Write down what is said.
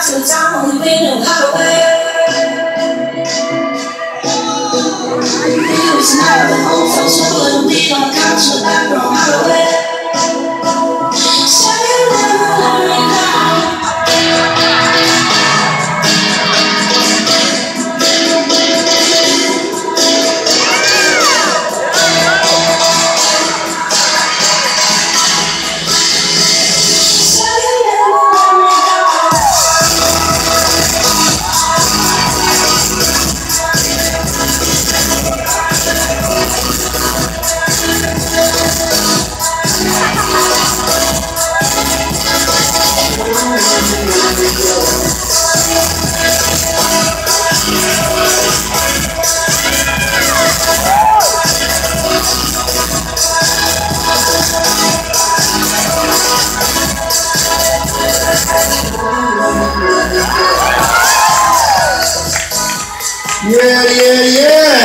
back the time when we been Holloway. We was not Yeah, yeah, yeah.